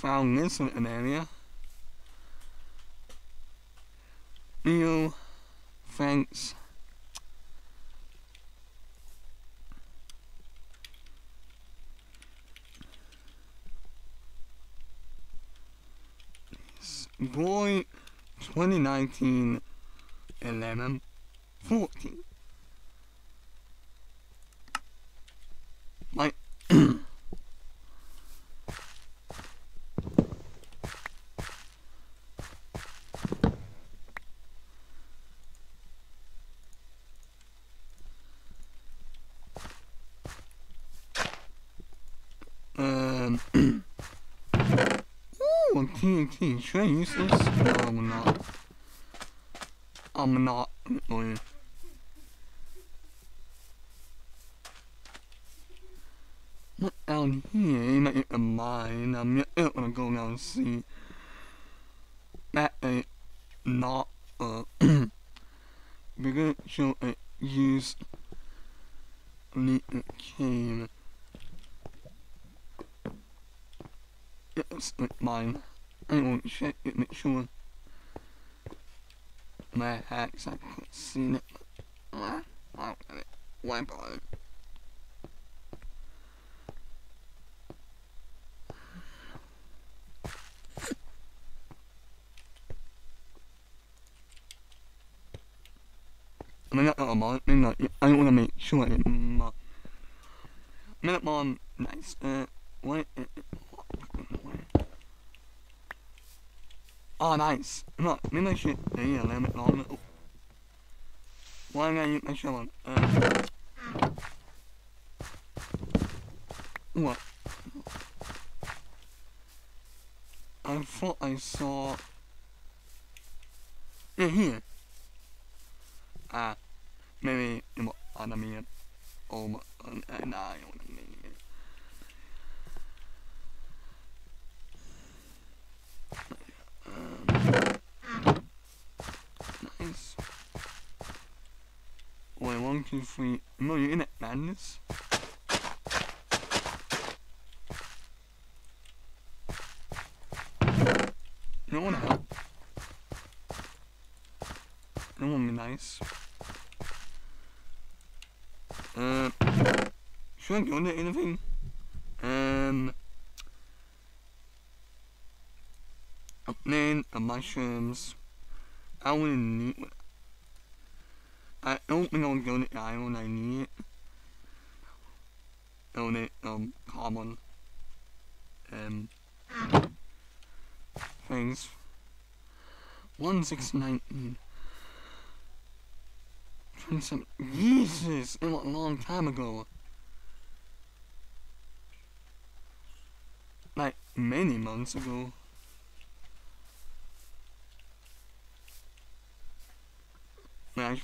found this in an area. Neil, thanks. Boy 2019 11 14 like um Ooh, TNT. Should I use this? No, I'm not. I'm not going to. Down here, ain't a mine. I'm not gonna go down and see. That ain't not uh we're gonna show a use cane. It's like mine. I won't check it, make sure my hacks I could see it. I get. Why bother? I mean, not a mod, I mean, like, I don't want to make sure it, um, Minute Mom, nice, uh, what, uh, Oh, nice. Look, maybe I should, yeah, let me, let me, why did I use my shovel? Uh, what? I thought I saw, yeah, here. Ah, maybe, you know, I mean, oh, my, uh, nah, I don't mean it. Um, nice. Wait, one, two, three. No, you're in it, madness. No one help. That would be nice. Uh, should I go into anything? Um, opening of mushrooms. I wouldn't need. I don't think I'll go to island. I need it. Donate um common um things. One six nineteen. Twenty-seven. Jesus, it was a long time ago. Like many months ago.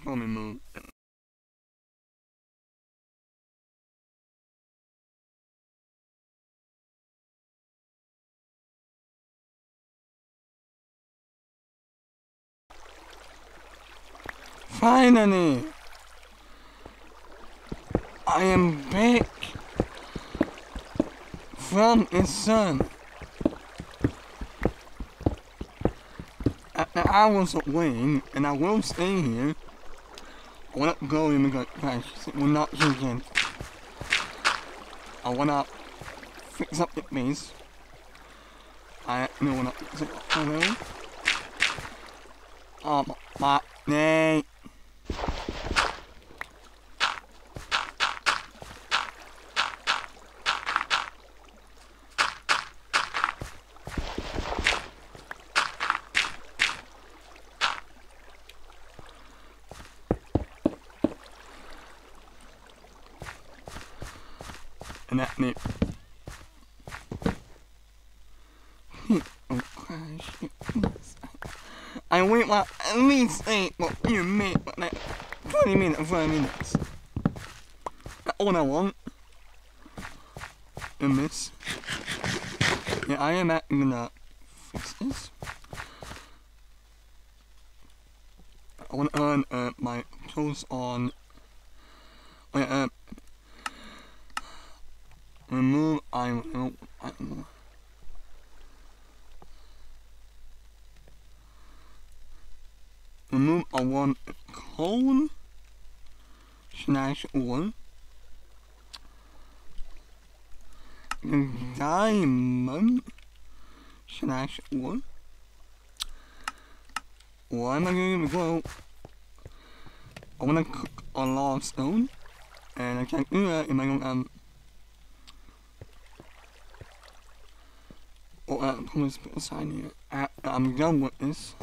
I. Finally! I am back from the sun. After I was away, and I will stay here. I wanna go in the crash. We're not here. I wanna fix up the maze. I don't wanna fix it up already. Um, my name. That gosh I wait like at least eight well you but like 20 minutes 5 minutes. That's all I want. In this yeah I am actually gonna fix this. I want to earn uh, my tools on oh, uh, remove I'm, I'm remove a one colon slash one diamond slash one. Why am I going to go? I want to cook a lot of stone and I can't do that if I don't have Or uh, promise put a sign here. Uh, I'm done with this.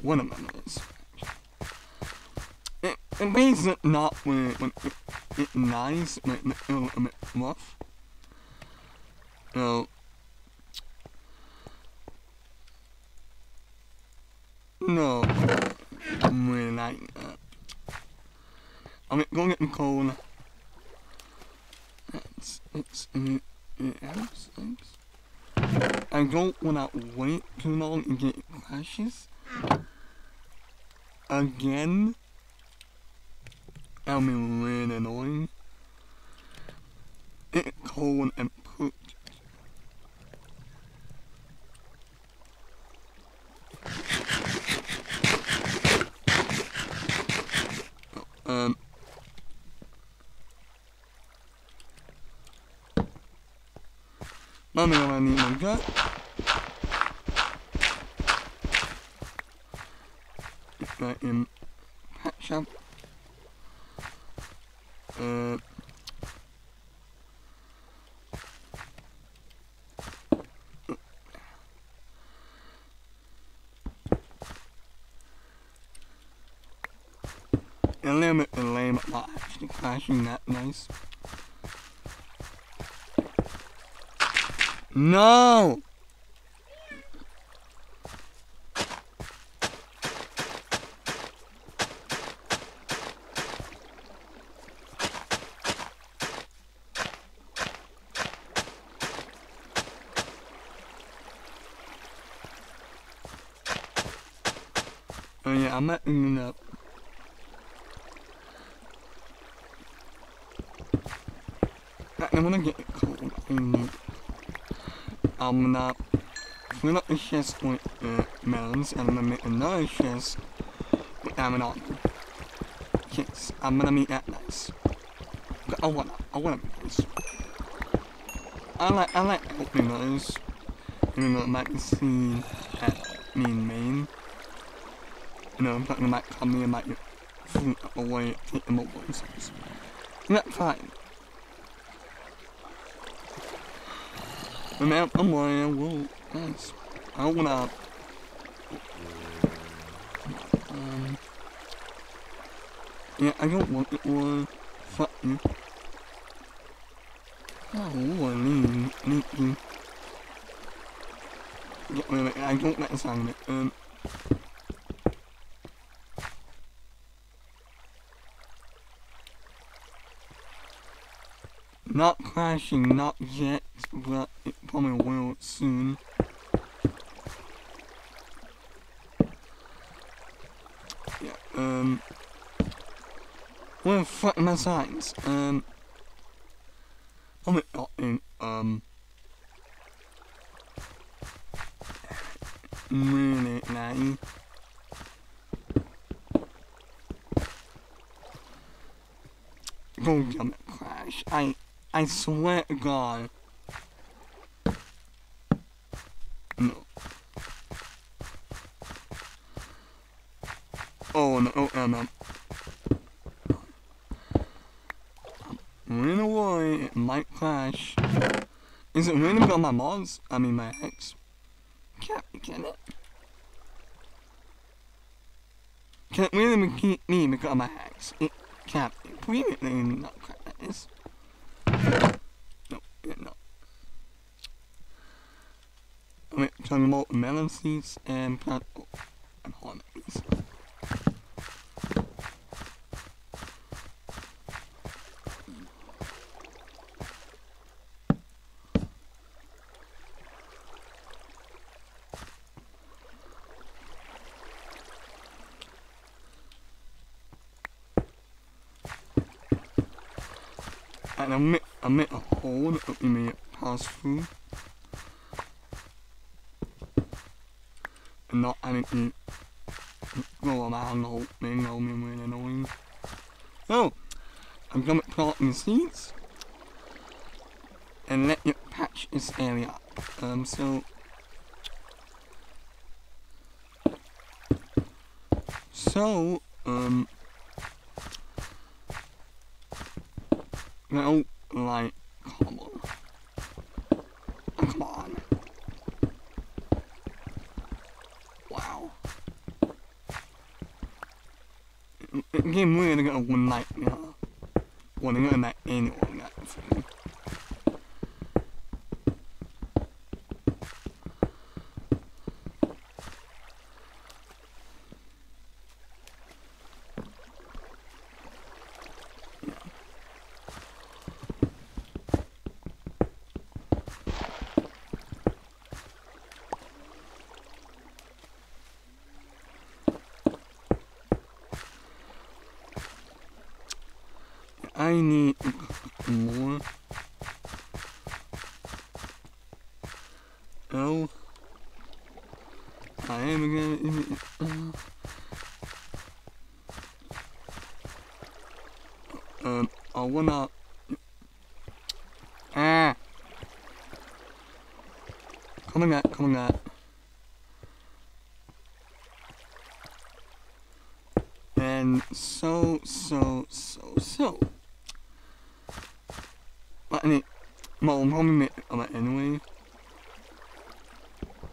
One of them is. It, it makes it not when, when it, it nice, when it, it, a bit rough. No, I'm really that. I'm going to get the coal. It's, it's, it, it helps, thanks. I don't want to wait too long and get crashes. Again. That'll be really annoying. It cold and put. Um. Mommy, I need my gut. Right in pet shop. Uh. A little bit lame, but actually crashing that nice. No! Oh yeah, I'm not ending up. I'm gonna get cold. Up the chest with uh, melons and make another chest with almond. Yes, I'm gonna make that nice. I wanna, I wanna be nice. I like, I like. Even though it might be seen at me in Maine. You know, they might come here and might fruit away, take them one. That's fine. I mean, I'm lying, well, guys, I don't wanna, um, yeah, I don't want it to fuck you. Oh, I need, need you. Yeah, wait, wait, I don't like the sound of it, um, Not crashing, not yet, but it probably will soon. Yeah, um... Where the fuck my signs? Um... I'm not in, um... Really, like... Go jump crash. I I swear to God. No. Oh no, oh no, no. Running away, it might crash. Is it really got my mods? I mean my ex. Can't can it? Can it really be me because of my hacks? It can't. Previously not crap that is. No, no. I'm talking about melon seeds and plant oh, and harmonies. And I met, I a hole that we may pass through. And not anything go the really annoying. So, I'm gonna put in seeds. and let you patch this area. Um, so So, um, well, like, come on. Come on. Wow. Game we're gonna get a one night, you know. Well, they're gonna anyone that thing. I need more. Oh. I am gonna. Um, I wanna. Ah! coming out, coming that, And so, so, so, so. Like, well, I'm homing it on that anyway.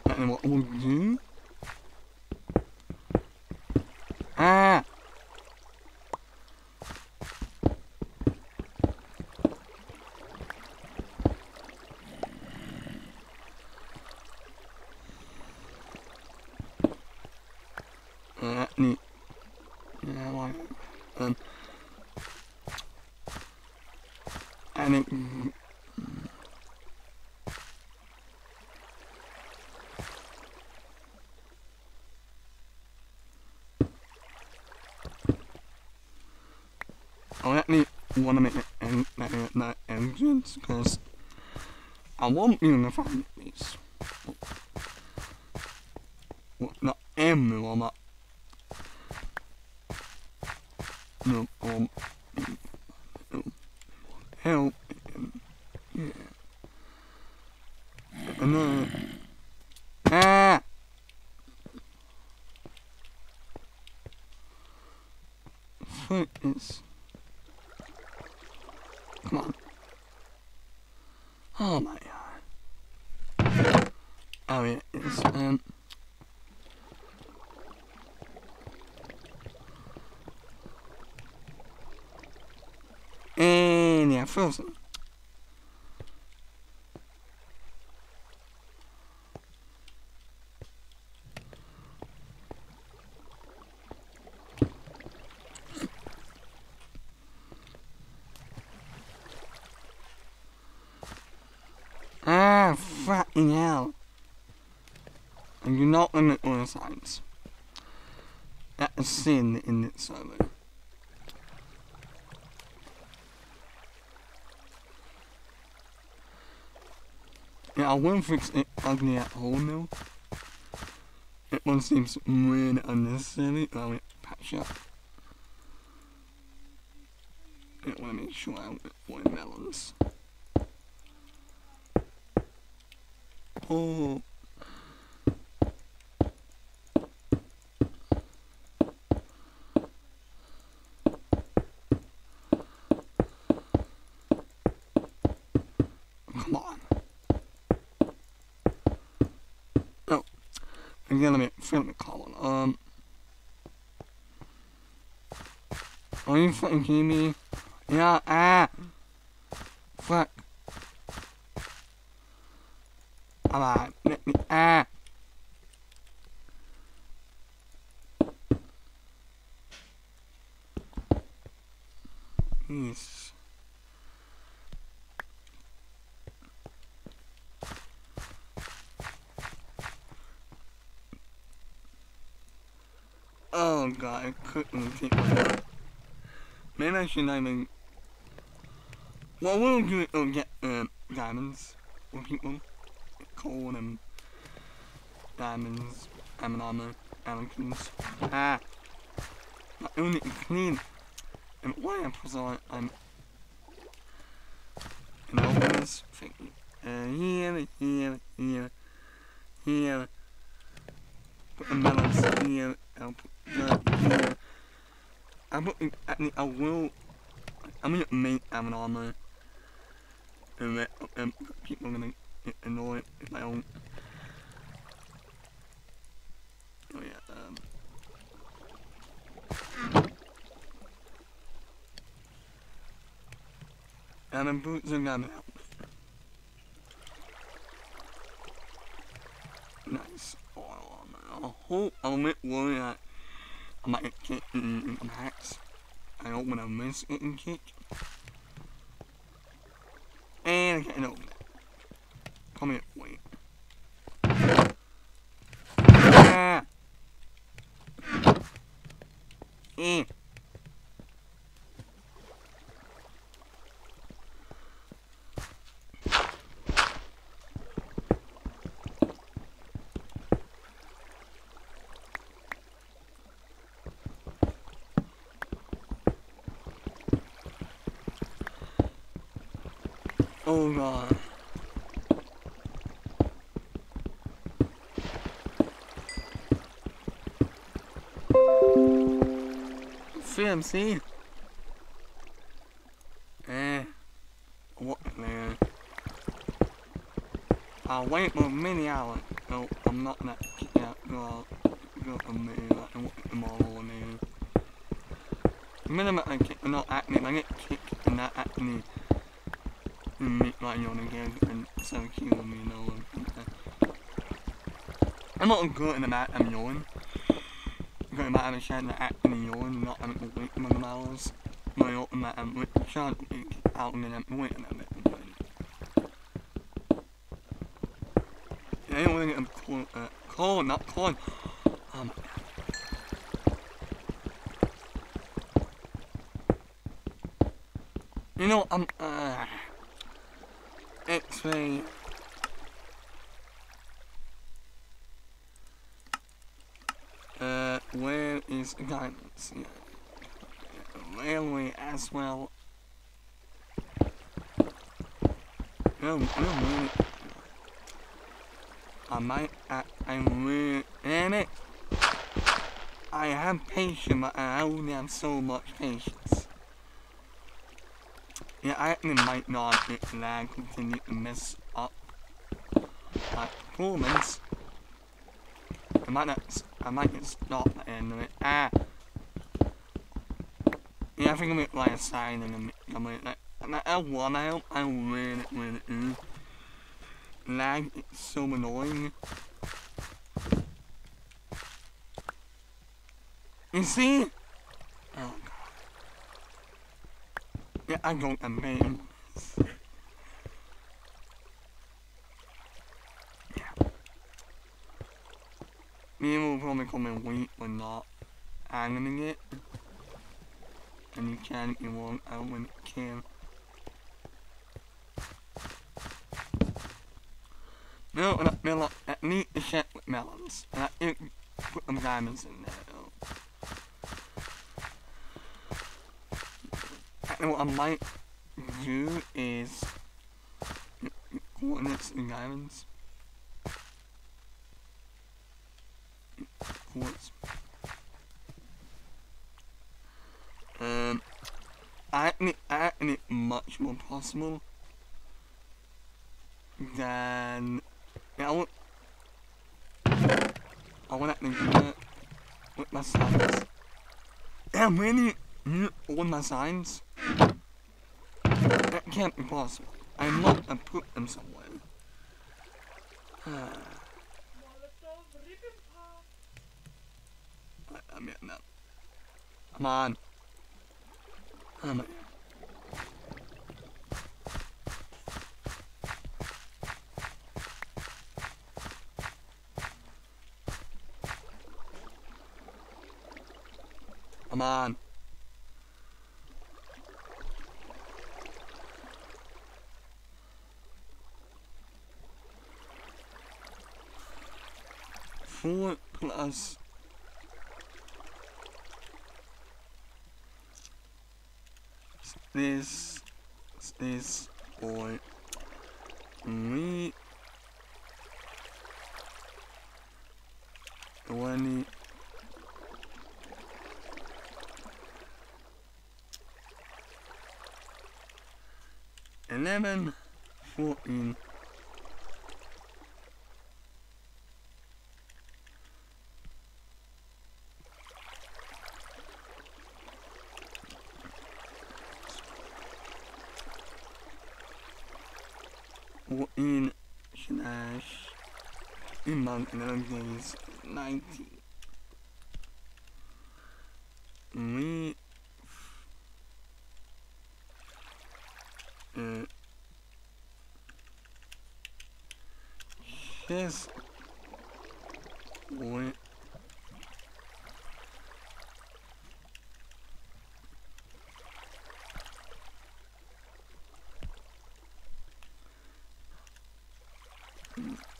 And what we'll do to make the en that, that entrance because I want to these. Well, not everyone, but no, um, help. Yeah. And then, ah! Foot is. Come on. Oh my god. Oh yeah, it's um. And yeah, frozen. Ah, fucking hell. And you're not on the other signs. That is sin in it server. Yeah, I won't fix it ugly at home though. It one seems really unnecessary. I will patch up. I want to make sure I don't get Come on. Oh. Again, let me film the column. Um. Are you fucking kidding me? Yeah, ah! Fuck. Let ah! Yes. Oh god, I couldn't keep my Maybe I should not even Well we'll do it get um diamonds. We'll keep them. Coal and diamonds, diamond armor, Americans. Ah my own clean. And why I'm so I'm and open this thing. Uh, here, here, here, here. Put the melons here. I'll put that here. I put, actually, I will. I'm gonna make an armor. And that, um, people are gonna annoyed if I don't. Oh yeah, um. And the boots are gonna help. Nice hope I'm bit worried I might get kicked in, hacks. I hope when I miss getting kicked. And I it over here, wait. Ah! Eh. Oh god. CMC. Eh. What man? I'll wait for many hours. No, I'm not. Go out. Go for me. Like, I want them all. The I kick, not acting, I get kicked and not acting make like yawn again and so cute me, you know. I'm not good in the mat, I'm yawning. Good in that, I'm trying to act in not I'm wait among hours. My open that I'm trying to out and then I'm a bit. I don't want to get them uh, cold, not. Oh my You know, I'm, uh, X-ray. Uh, where is guidance? Yeah. Railway as well. No, no, really. I might, I, I'm really, damn it. I have patience, but I only have so much patience. Yeah, I actually might not let lag continue to mess up my performance. I might not, I stopped at the end of it. Ah! Yeah, I think I'm gonna like a sign and I'm gonna like, like L1 out, I really, really do. Lag is so annoying. You see? Oh God. yeah, I don't amazing. Me and will probably come in weak when not angling it. And you can if you want out when it can. No, not melon. I need to check with melons. And I think put some diamonds in there. And what I might do is coordinates and diamonds. Quartz. Um, I think I think it much more possible then yeah, I want I want to do that uh, with my signs. Yeah, I'm really all my signs. That can't be possible. I must have put them somewhere. I'm getting that. Come on. On. Come on. four plus this this boy. We twenty eleven fourteen. Fourteen slash in month days nineteen. We uh, his boy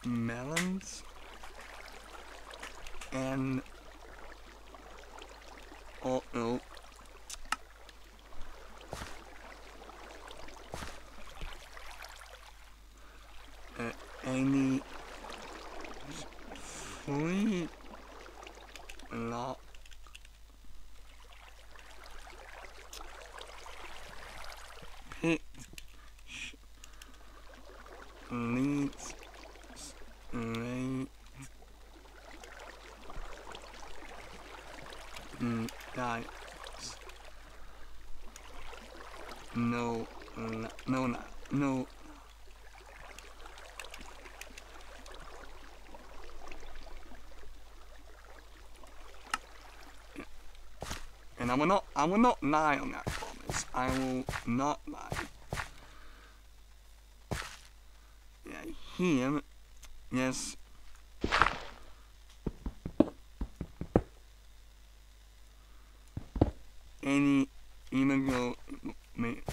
melons and oh no uh, any free lock picked sh- leads straight mm, diets no la- no la- no and I will not I will not lie on that promise. I will not lie. Yeah, here yes any even though it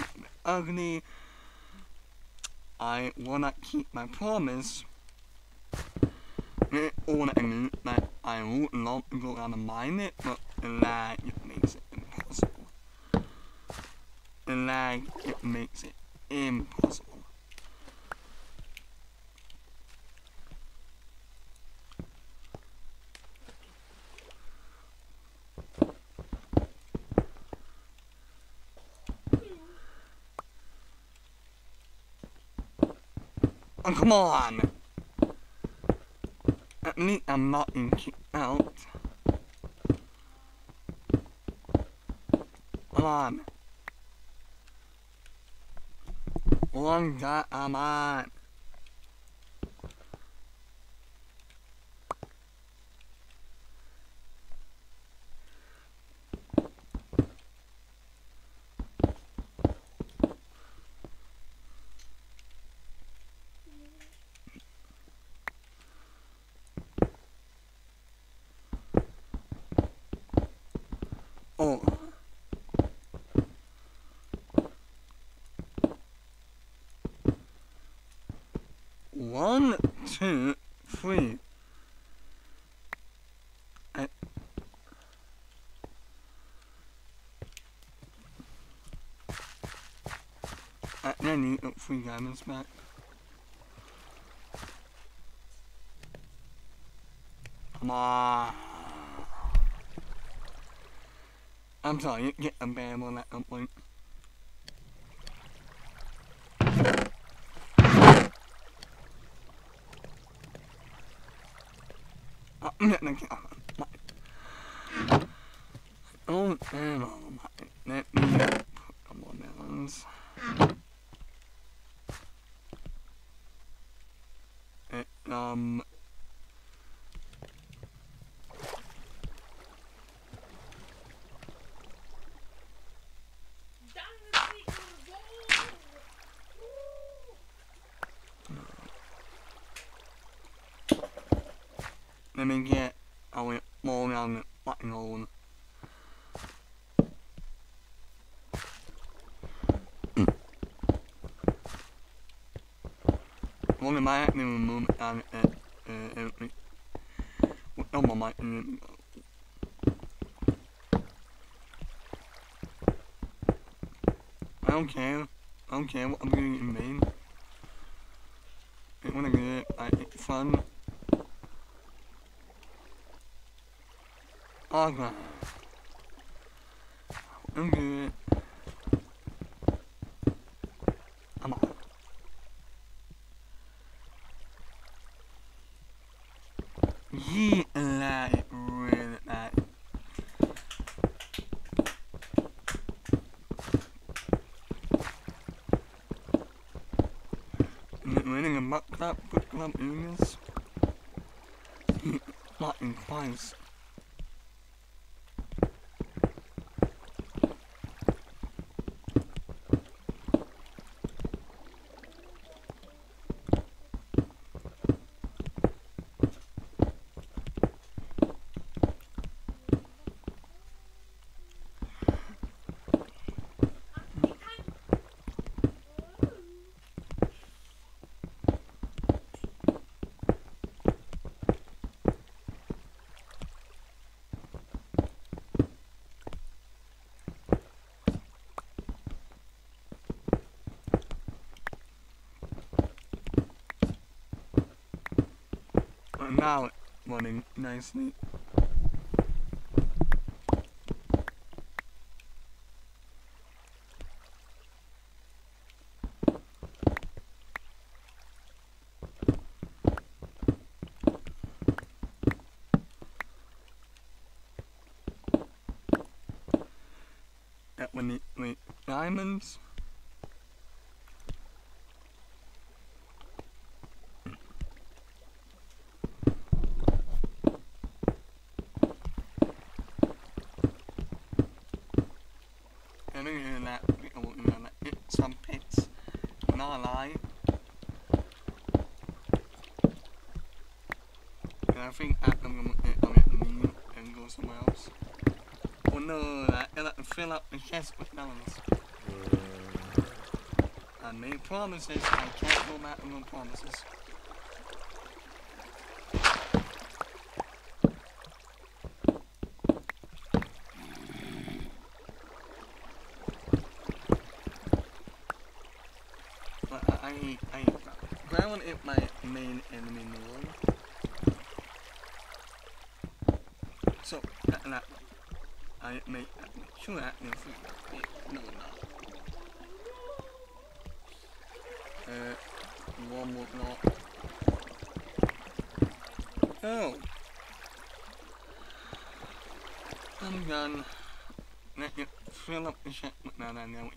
ugly I will not keep my promise all I mean that I love to go out and mine it but the lag it makes it impossible the lag it makes it impossible Oh, come on! At least I'm not in out. Come on. One shot, I'm on. Oh. One, two, three. I... I, need uh, three diamonds back. Come on. I'm sorry, you get a bam on that point. Oh, no, no, no, my- Oh, damn, oh, my. Let me put some more melons. Eh, um, Dynasty Evolved! Let me get our more around the button hole. One of my acting moment and uh, uh, uh, uh, on my mic and I don't care. I don't care what I'm doing in Maine. I wanna get it. I, it's fun. Okay. I'm good. I'm on. Yeah, like really like. Winning a muck that good club Eagles. Not in Christ. And now running nicely. That it wait diamonds. And then that oh, you know, that it some pits. Not lie. I I'm gonna I'm gonna and go somewhere else. Oh no, that and I fill up the chest with melons. I made promises. I can't go back on my promises. But I, I I that. Ground is my main enemy in the world. So, that, that, I make, I sure that no food. No, no. Uh, one more not. Oh. I'm done. Let you fill up the shit with that and